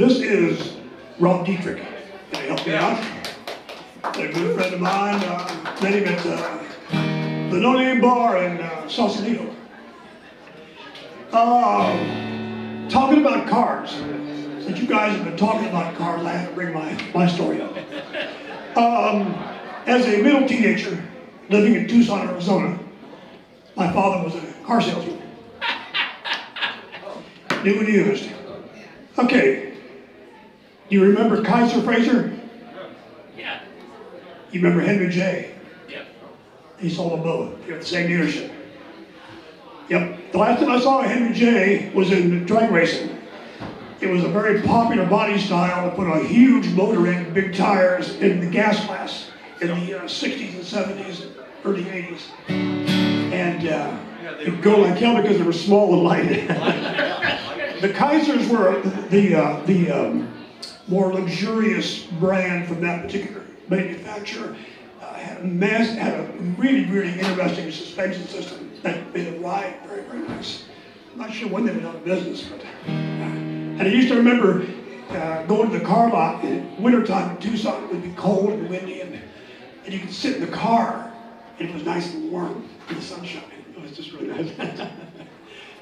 This is Rob Dietrich. Can you help me out? A good friend of mine. Uh, met him at uh, the No Name Bar in uh, Sausalito. Uh, talking about cars. Since you guys have been talking about cars, I have to bring my, my story up. Um, as a middle teenager living in Tucson, Arizona, my father was a car salesman. New and used. Okay. Do you remember Kaiser Frazer? Yeah. You remember Henry J? Yep. He sold them both. You have the same dealership. Yep. The last time I saw Henry J was in drag racing. It was a very popular body style to put a huge motor in, big tires, in the gas class in the uh, 60s and 70s, early 80s. And uh, it'd go like hell because they were small and light. the Kaisers were the, uh, the um, more luxurious brand from that particular manufacturer. Uh, had, a mass, had a really, really interesting suspension system that made it ride very, very nice. I'm not sure when they went out of business, but. Uh, and I used to remember uh, going to the car lot in wintertime in Tucson. It would be cold and windy, and, and you could sit in the car, and it was nice and warm in the sunshine. It was just really nice.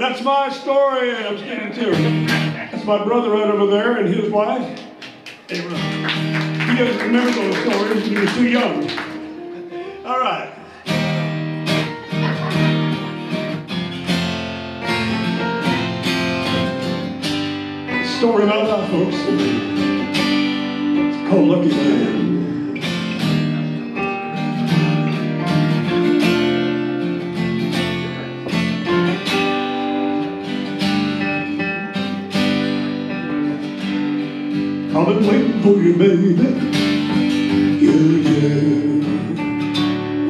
That's my story, and I'm to it. That's my brother right over there and his wife. They were, he doesn't remember those stories. He was too young. All right. story about life, folks. It's called Lucky for you, baby. Yeah, yeah.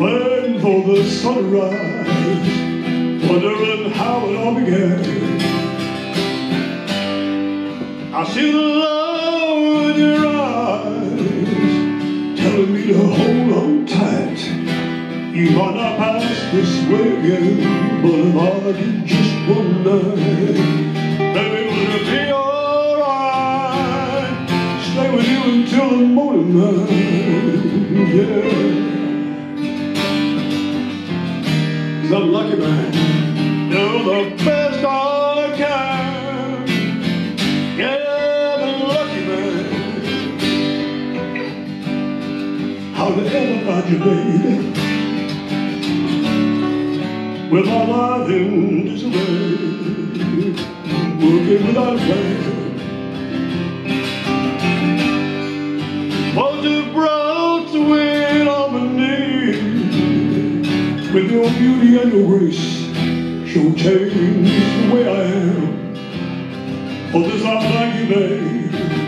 Waiting for the sunrise, wondering how it all began. I see the love in your eyes telling me to hold on tight. You might not pass this way again, but if I did just one night, you the morning light, yeah. Cause I'm lucky man, you're the best I can. Yeah, the lucky man. How to ever find you, baby? With my life in working without a Your beauty and your grace, she'll change the way I am. Oh, this I'm like you, babe.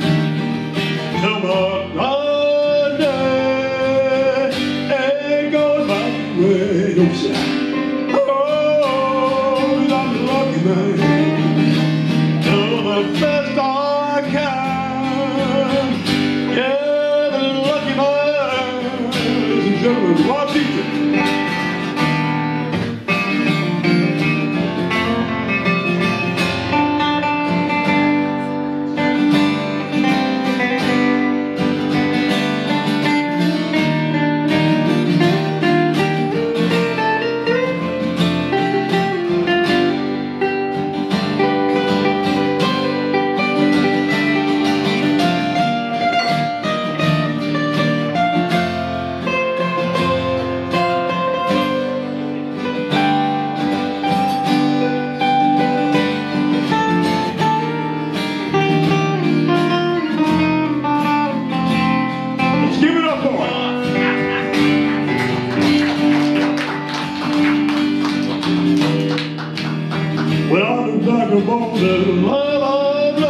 Upon the lovely,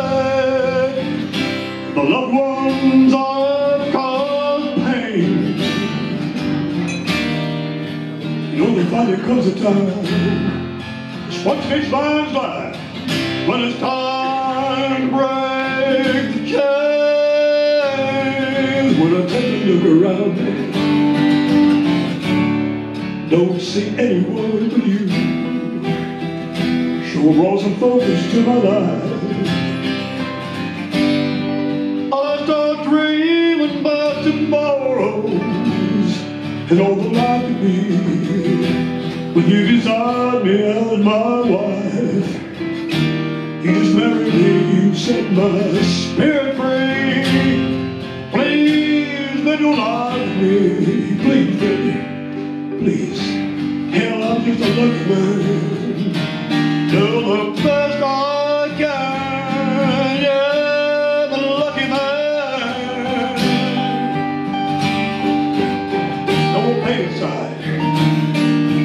the loved ones I've caused pain. You find there comes a time, it's what takes man's life, when it's time to break the chains. When I take a look around me, don't see anyone but you will brought some focus to my life. I start dreaming about tomorrows and all the life to be when you desired me as my wife. You just married me, you set my spirit free. Please, they you love lie me, please, baby, please. Hell, I'm just a lucky man. Do the best I can, yeah, lucky man. No pain inside.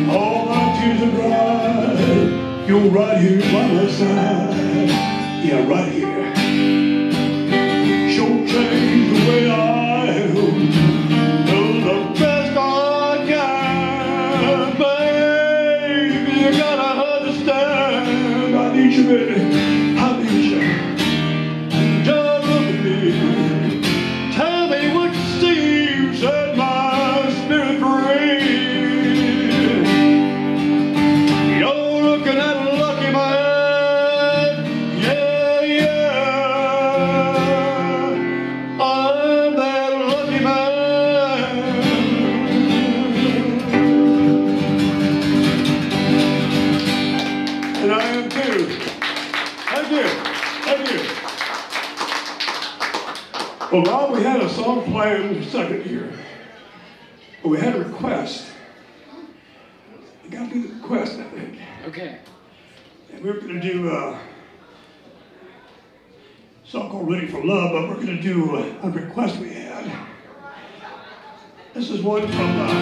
All my tears are dry. You're right here by my side. Yeah, right here. Sure changed the way I am. Do the best I can, baby. You gotta understand. I Thank you. Thank you. Well, Rob, we had a song planned second year. But we had a request. You gotta do the request, I think. Okay. And we're gonna do uh, a song called Ready for Love, but we're gonna do a, a request we had. This is one from uh,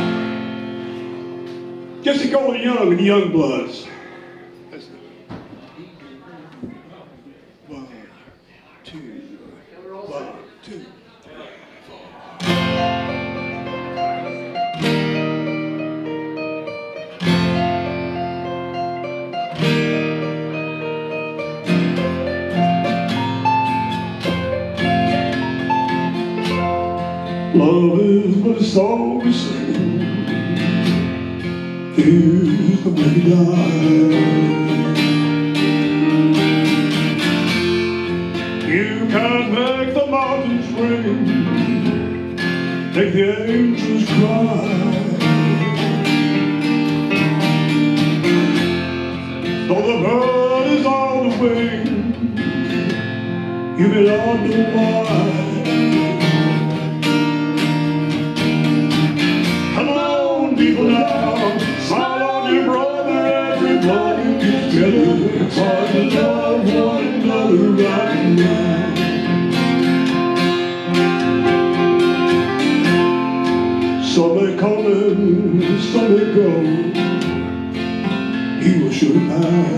Jesse Colin Young and Youngbloods. Two, one, two. Love is a song we sing. Is the way we die. Make the angels cry. Though the is the you not know why. Come on, people now, smile on your brother, everybody get together. To love one another right now. Some may come and some may go. He will surely pass.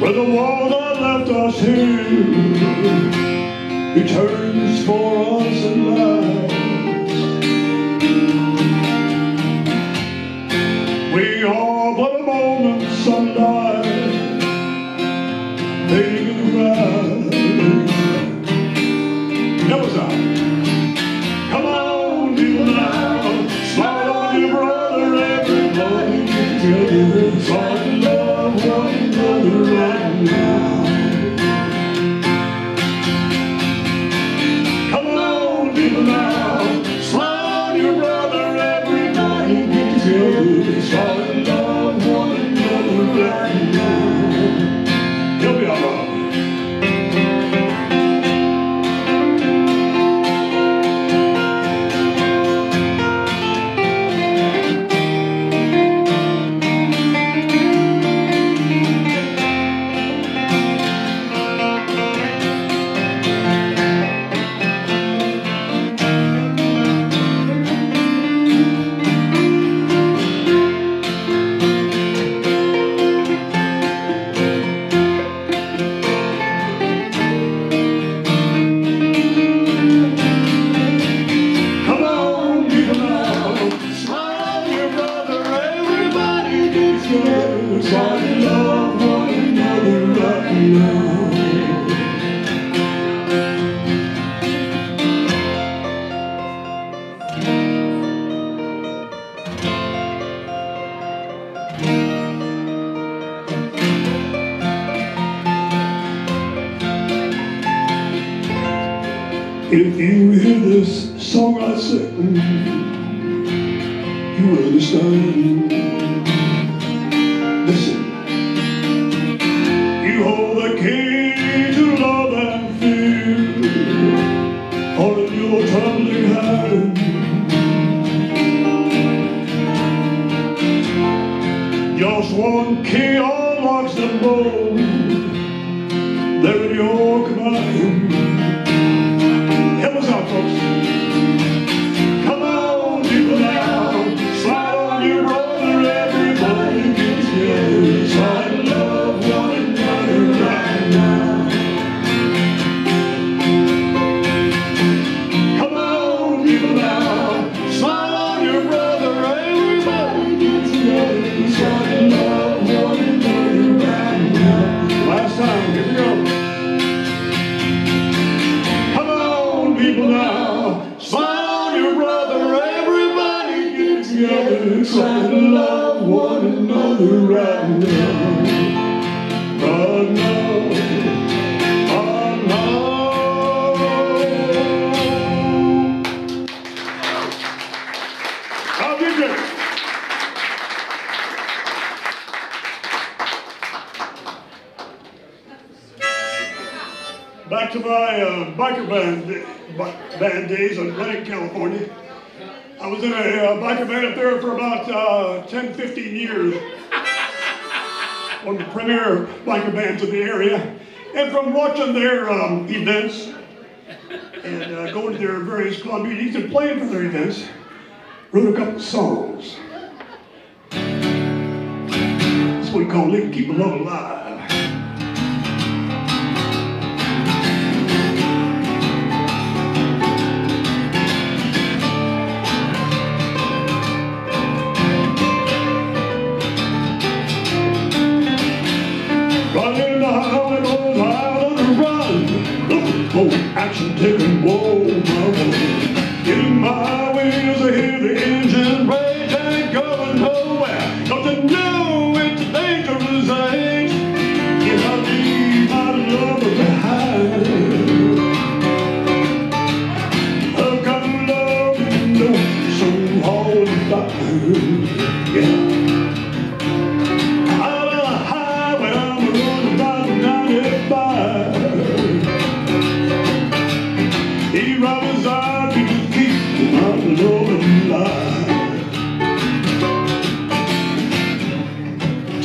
But the one that left us here returns for us at last. Everybody get together. biker band, band days in Redding, California. I was in a biker band up there for about uh, 10, 15 years. One of the premier biker bands in the area. And from watching their um, events and uh, going to their various club meetings and playing for their events, wrote a couple songs. That's what This call called Keep Love Alive. action taken, whoa.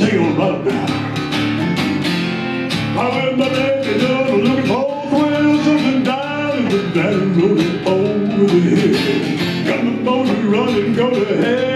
sail right now. I went my naked up looking for thrills, wheels and down the down, rolling over the hill. Got my motor running, go to hell.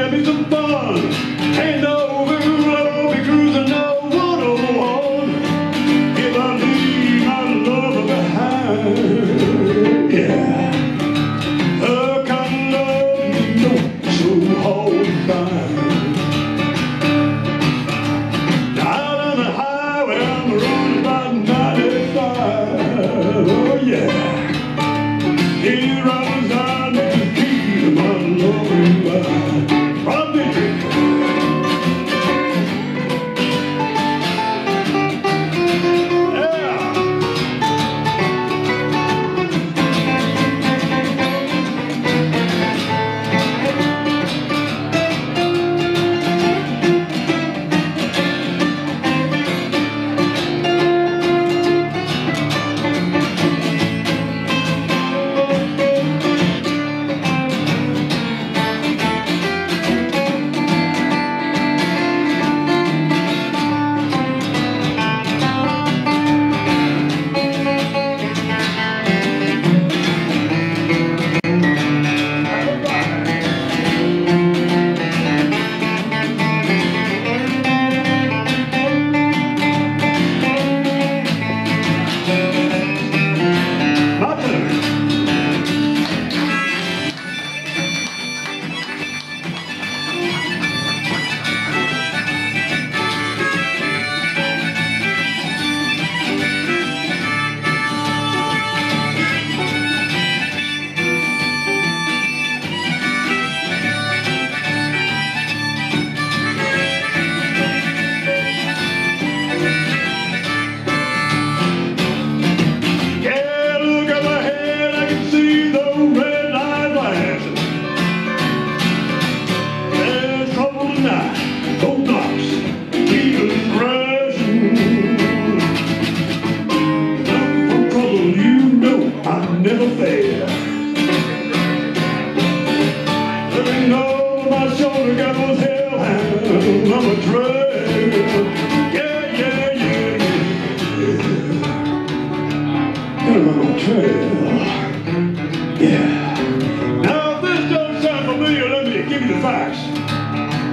Give you the facts.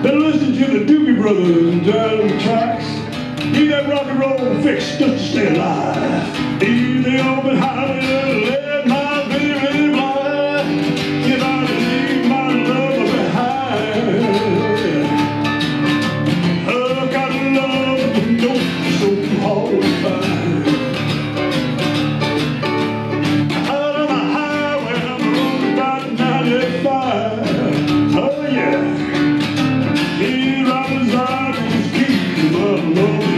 Been listen to the Doobie Brothers and the tracks. Need that rock and roll fix just to stay alive. Need the open highway, let 95.